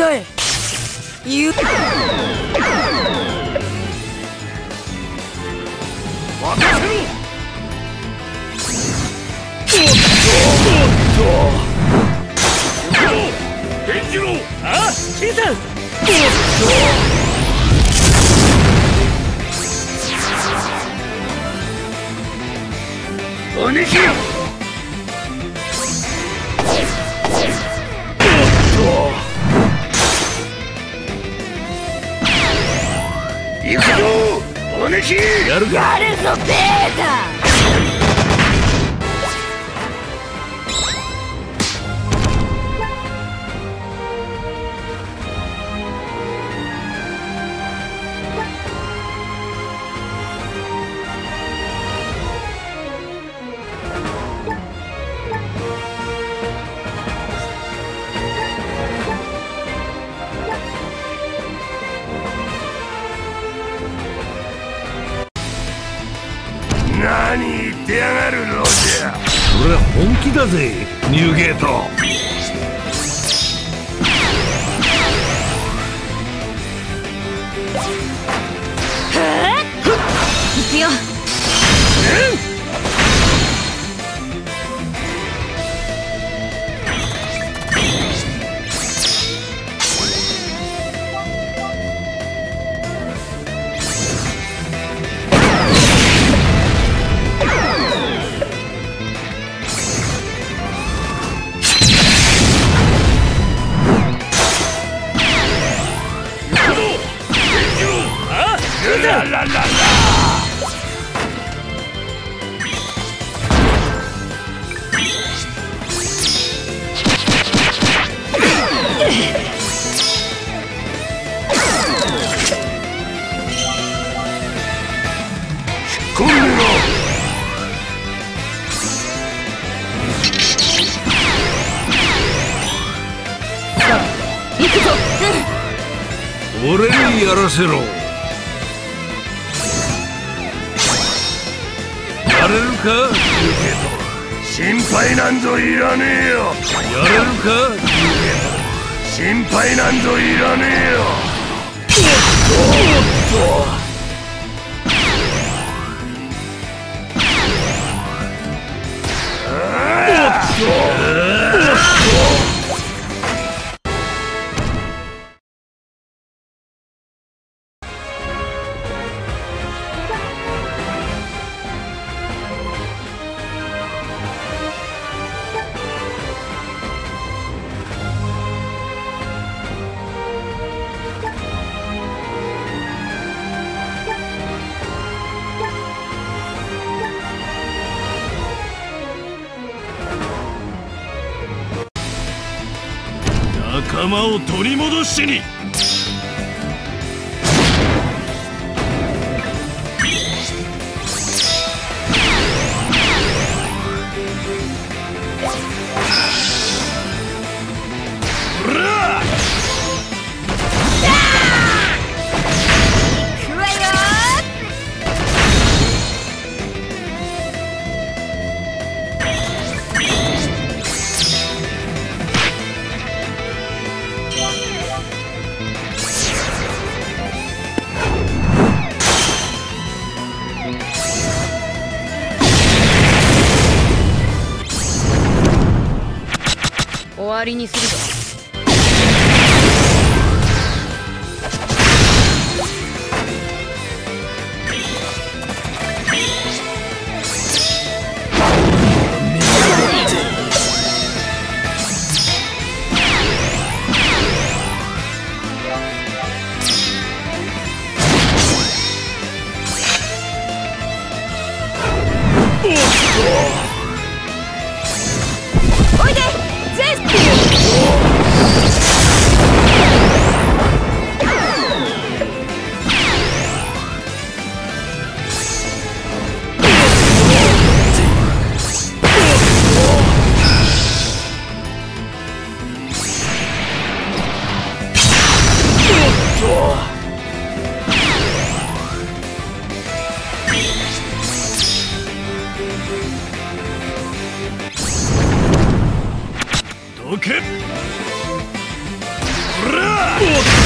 がえ言っお行くぞ。お主。やるぞ。ベータ。本気だぜニューゲート。行くよ、うん俺にやらせろ。やれるか？心配なんぞいらねえよ。やれるか？心配なんぞいらねえよ。おっと。おっとおっと様を取り戻しに。終わりにするぞ。どけほら